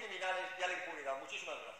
criminales y a la impunidad. Muchísimas gracias.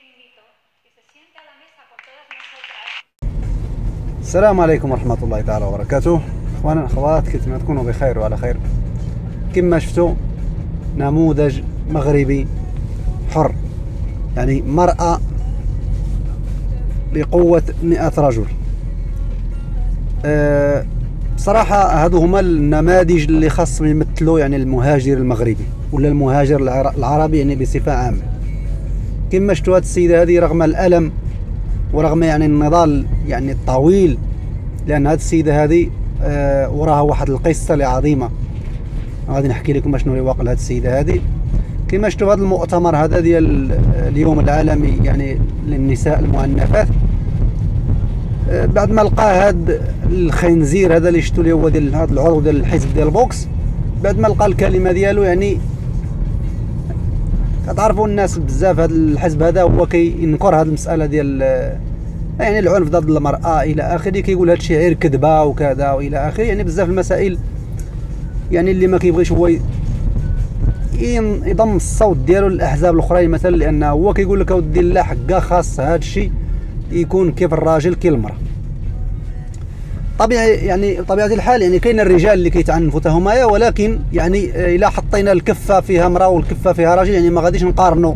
Se siente a la mesa con todas nosotras. السلام عليكم ورحمة الله تعالى وبركاته. أخوانا أخوات كنتمنى تكونوا بخير وعلى خير. كما شفتوا نموذج مغربي حر. يعني مرأة بقوة مئة رجل. أه بصراحة هادو هما النماذج اللي خاصهم يمثلوا يعني المهاجر المغربي ولا المهاجر العر- العربي يعني بصفة عامة. كما شفتوا هاد السيدة هذه رغم الألم ورغم يعني النضال يعني الطويل لأن هذه السيدة هذه آه وراها واحد القصة اللي عظيمه غادي نحكي لكم شنو اللي واقع لهذه السيدة هذه. كما شفتوا هذا المؤتمر هذا ديال اليوم العالمي يعني للنساء المعنفات آه بعد ما لقى هذا الخنزير هذا اللي شفتوا اللي هو ديال هذا العضو ديال الحزب ديال بوكس بعد ما لقى الكلمة ديالو يعني كتعرفوا الناس بزاف هذا الحزب هذا هو كينكر هذه المسألة ديال يعني العنف ضد المرأة إلى آخره كيقول هذا الشيء غير كذبة وكذا وإلى آخره يعني بزاف المسائل يعني اللي ما كيبغيش هو يضم الصوت ديالو للأحزاب الأخرين مثلا لأنه هو كيقول لك أودي لا حقا خاص هذا الشيء يكون كيف الراجل كي المرأة. طبيعي يعني بطبيعه الحال يعني كاين الرجال اللي كيتعنفوا تا هما ولكن يعني آه، إلا حطينا الكفة فيها امرأة والكفة فيها راجل يعني ما غاديش نقارنوا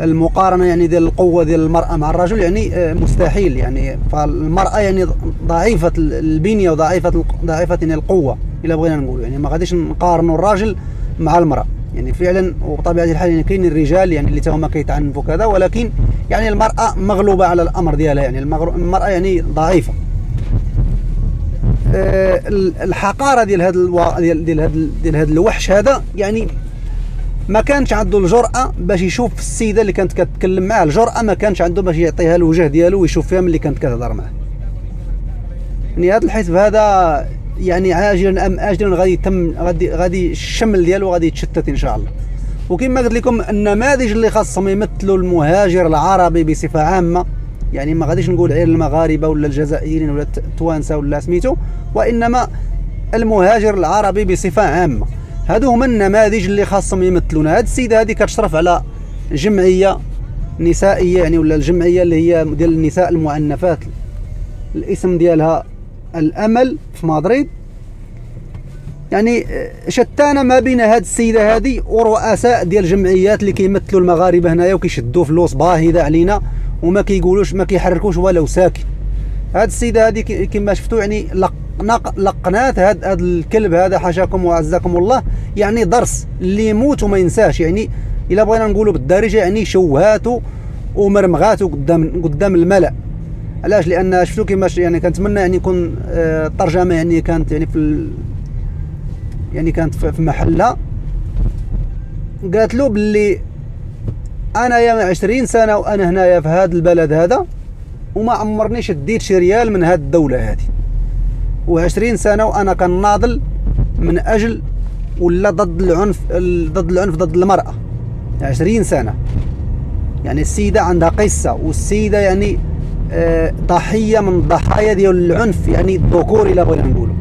المقارنة يعني ديال القوة ديال المرأة مع الرجل يعني آه، مستحيل يعني. فالمرأة يعني ضعيفة البنية وضعيفة ضعيفة يعني القوة إلا بغينا نقول يعني. ما غاديش نقارنوا الراجل مع المرأة يعني. فعلا وبطبيعة الحال يعني كاين الرجال يعني اللي تا هما كيتعنفوا كذا ولكن يعني المرأة مغلوبة على الأمر ديالها يعني. المرأة يعني ضعيفة. الحقارة ديال هذا الوا... ديال ديال هذا ديال هذا الوحش هذا يعني ما كانش عنده الجرأة باش يشوف السيدة اللي كانت كتكلم معاه. الجرأة ما كانش عنده باش يعطيها الوجه ديالو ويشوف فيها ملي كانت كتهضر معاه. يعني هذا الحزب هذا يعني عاجلا ام اجلا غادي يتم غادي غادي الشمل ديالو غادي يتشتت إن شاء الله. وكما قلت لكم النماذج اللي خاصهم يمثلوا المهاجر العربي بصفة عامة يعني ما غاديش نقول غير المغاربة ولا الجزائريين ولا الت- التوانسة ولا سميتو وإنما المهاجر العربي بصفة عامة. هادو هما النماذج اللي خاصهم يمثلونا. هاد السيدة هذه كتشرف على جمعية نسائية يعني ولا الجمعية اللي هي ديال النساء المعنفات. الاسم ديالها الأمل في مدريد. يعني شتانه ما بين هاد السيدة هذه ورؤساء ديال الجمعيات اللي كيمثلوا المغاربة هنايا وكيشدوا فلوس باهظة علينا. وما كيقولوش ما كيحركوش ولو ساكن هاد السيدة هذه كما شفتوا يعني لق- لقنات هاد هاد الكلب هذا حاشاكم وعزكم الله يعني درس اللي يموت وما ينساش. يعني إلا بغينا نقولوا بالدارجة يعني شوهاتو ومرمغاتو قدام قدام الملأ. علاش؟ لأن شفتوا كيما ش- يعني كنتمنى يعني يكون آه، الترجمة يعني كانت يعني في ال... يعني كانت في محلها. قالت له باللي أنا يا 20 سنة وأنا هنايا في هذا البلد هذا وما عمرنيش ديت شي ريال من هاد الدولة هذه و20 سنة وأنا كناضل من أجل ولا ضد العنف ضد العنف ضد المرأة. 20 سنة. يعني السيدة عندها قصة والسيدة يعني آه، ضحية من الضحايا ديال العنف يعني الذكوري الا بغينا نقولوا.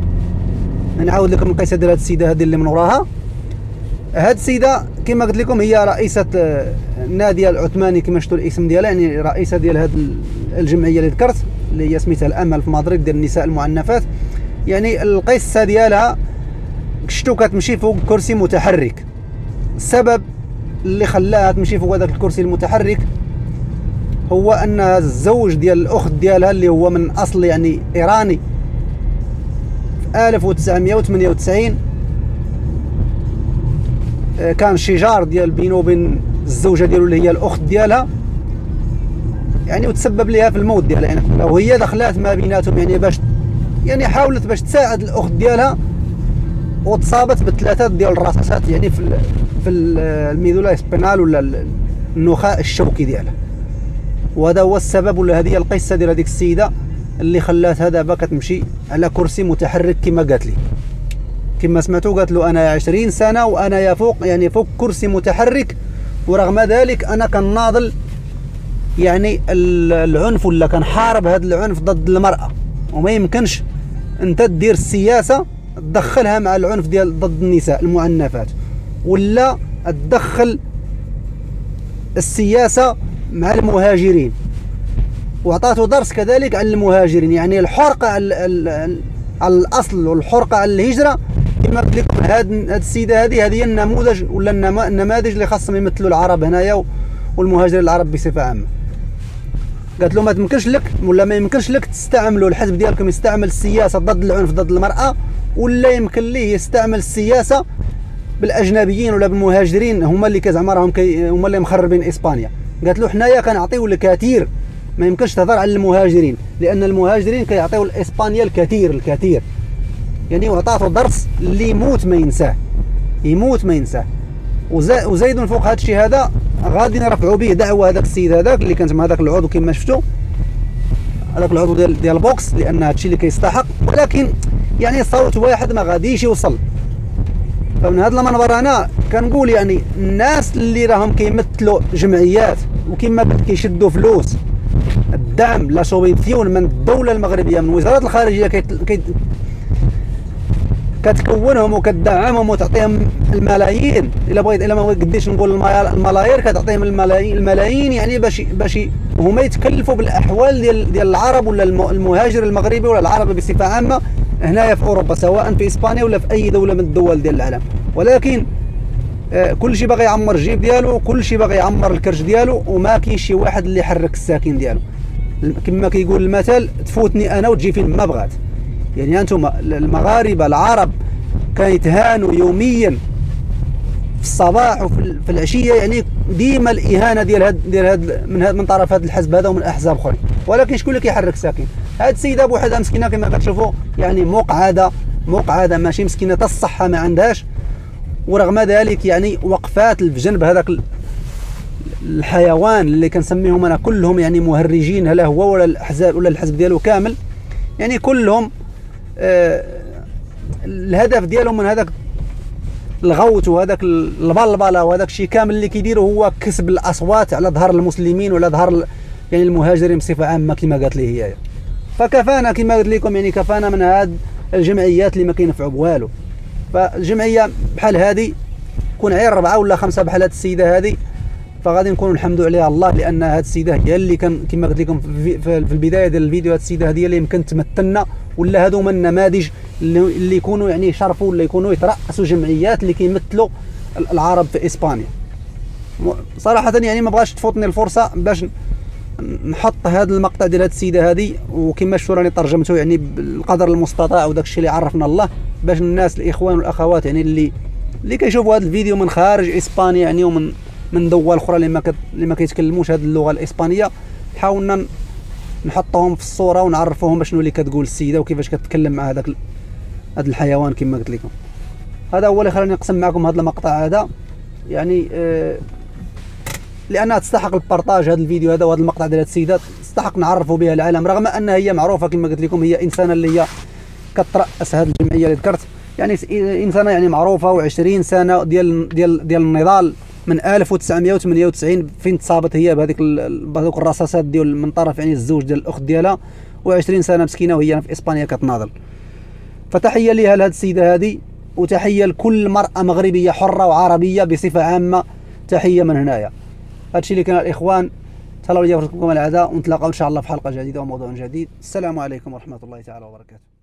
نعاود لكم القصة ديال هاد السيدة هذه اللي من وراها. هاد السيدة كما قلت لكم هي رئيسة آه، نادية العثماني كما شفتوا الاسم ديالها يعني رئيسة ديال هاد الجمعية اللي ذكرت اللي هي سميتها الامل في مدريد ديال النساء المعنفات. يعني القصة ديالها شفتو كتمشي فوق كرسي متحرك. السبب اللي خلاها تمشي فوق هذاك الكرسي المتحرك هو أن الزوج ديال الأخت ديالها اللي هو من أصل يعني إيراني في 1998 آه، كان شجار ديال بينه وبين الزوجة ديالو اللي هي الأخت ديالها. يعني وتسبب لها في الموت ديالها يعني وهي دخلات ما بيناتهم يعني باش يعني حاولت باش تساعد الأخت ديالها وتصابت بثلاثه ديال الرصاصات يعني في في الميدولا سبينال ولا النخاع الشوكي ديالها. وهذا هو السبب ولا هذه القصة ديال هذيك السيدة اللي خلاتها دابا كتمشي على كرسي متحرك كما قالت لي. كما سمعتوا قالت له أنا 20 سنة وأنا فوق يعني فوق كرسي متحرك ورغم ذلك أنا كناضل يعني العنف ولا كنحارب هذا العنف ضد المرأة. وما يمكنش أنت دير السياسة تدخلها مع العنف ديال ضد النساء المعنفات ولا تدخل السياسة مع المهاجرين. وعطاته درس كذلك على المهاجرين يعني الحرقة على الأصل والحرقة على الهجرة كما قلت لكم هاد السيدة هذه هذه النموذج ولا النماذج اللي خاصهم يمثلوا العرب هنايا والمهاجرين العرب بصفة عامة. قالت له ما تمكنش لك ولا ما يمكنش لك تستعملوا الحزب ديالكم يستعمل السياسة ضد العنف ضد المرأة ولا يمكن ليه يستعمل السياسة بالأجنبيين ولا بالمهاجرين هما اللي كزعما راهم هما اللي مخربين إسبانيا. قالت له حنايا كنعطيو الكثير ما يمكنش تهضر على المهاجرين لأن المهاجرين كيعطيو لاسبانيا الكثير الكثير. يعني وعطاتو درس اللي يموت ما ينساه. يموت ما ينساه. وزايد فوق هذا الشيء هذا غادي نرفعوا به دعوة هذاك السيد هذاك اللي كانت مع هذاك العضو كما شفتوا هذاك العضو ديال ديال البوكس لأن هذا الشيء اللي كيستحق. ولكن يعني صوت واحد ما غاديش يوصل. فمن هذا المنبر أنا كنقول يعني الناس اللي راهم كيمثلوا جمعيات وكما قلت كيشدوا فلوس الدعم لا سوبيسيون من الدولة المغربية من وزارة الخارجية كتكونهم وكتدعمهم وتعطيهم الملايين. إلا بغيت إلا ما قديش نقول الملايير كتعطيهم الملايين الملايين يعني باش باش هما يتكلفوا بالأحوال ديال ديال العرب ولا المهاجر المغربي ولا العرب بصفة عامة هنايا في أوروبا سواء في إسبانيا ولا في أي دولة من الدول ديال العالم. ولكن آه، كل شيء باغي يعمر الجيب ديالو كل شيء باغي يعمر الكرش ديالو وما كاينش شي واحد اللي يحرك الساكن ديالو. كما كيقول المثل تفوتني أنا وتجي فين ما بغات. يعني أنتم المغاربة العرب كيتهانوا يوميا في الصباح وفي العشية يعني ديما الإهانة ديال هاد ديال هاد من هاد من طرف هذا الحزب هذا ومن أحزاب أخرين. ولكن شكون اللي كيحرك الساكن هاد السيده بوحدها مسكينه كما كتشوفوا يعني مقعده مقعده ماشي مسكينة حتى الصحة ما عندهاش. ورغم ذلك يعني وقفات بجنب هذاك الحيوان اللي كنسميهم أنا كلهم يعني مهرجين هلا هو ولا الاحزاب ولا الحزب ديالو كامل. يعني كلهم الهدف ديالهم من هذاك الغوت وهذاك البلبلة وهذاك الشيء كامل اللي كيديروا هو كسب الأصوات على ظهر المسلمين وعلى ظهر يعني المهاجرين بصفة عامة كما قالت لي هي. فكفانا كما قلت لكم يعني كفانا من هاد الجمعيات اللي ما كينفعوا بوالو. فالجمعية بحال هذه كون عير اربعه ولا خمسة بحال هاد السيدة هذه فغادي نكونوا الحمد عليها الله لأن هاد السيدة هي اللي كان كما قلت لكم في البداية ديال الفيديو هاد السيدة هذه اللي يمكن تمثلنا ولا هادو من النماذج اللي يكونوا يعني يشرفوا ولا يكونوا يترأسوا جمعيات اللي كيمثلوا العرب في إسبانيا. صراحة يعني ما بغاش تفوتني الفرصة باش نحط هذا المقطع ديال هذه السيدة هذه وكما شفتوا راني ترجمته يعني بالقدر المستطاع وداك الشيء اللي عرفنا الله باش الناس الإخوان والأخوات يعني اللي اللي كيشوفوا هذا الفيديو من خارج إسبانيا يعني ومن من دول أخرى اللي ما كيتكلموش هذه اللغة الإسبانية. حاولنا نحطهم في الصورة ونعرفوهم شنو اللي كتقول السيدة وكيفاش كتكلم مع هذاك هذا الحيوان كما قلت لكم. هذا هو اللي خلاني نقسم معكم هذا المقطع هذا. يعني آه لأنها تستحق البارطاج هذا الفيديو هذا وهذا المقطع ديال هذه السيدة. تستحق نعرفوا بها العالم رغم انها هي معروفة كما قلت لكم هي إنسانة اللي هي كترأس هذه الجمعية اللي ذكرت. يعني إنسانة يعني معروفة و20 سنة ديال ديال ديال النضال. من 1998 فين تصابت هي بهذيك بهذوك الرصاصات ديال من طرف يعني الزوج ديال الأخت ديالها و20 سنة مسكينة وهي في إسبانيا كتناضل. فتحية لها لهذه السيدة هذه وتحية لكل مرأة مغربية حرة وعربية بصفة عامة. تحية من هنايا. هادشي اللي كان الإخوان تهلاو ليا فرصتكم العادة ونتلاقاو إن شاء الله في حلقة جديدة وموضوع جديد. السلام عليكم ورحمة الله تعالى وبركاته.